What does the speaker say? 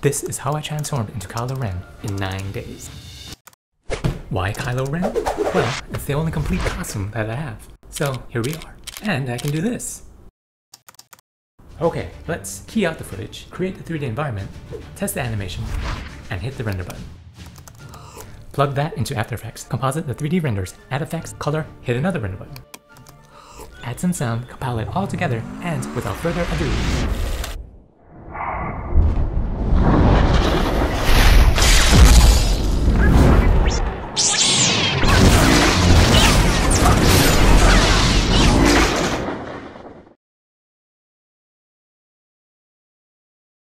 This is how I transformed into Kylo Ren in 9 days. Why Kylo Ren? Well, it's the only complete costume that I have. So here we are. And I can do this. Okay, let's key out the footage, create the 3D environment, test the animation, and hit the render button. Plug that into After Effects, composite the 3D renders, add effects, color, hit another render button. Add some sound, compile it all together, and without further ado,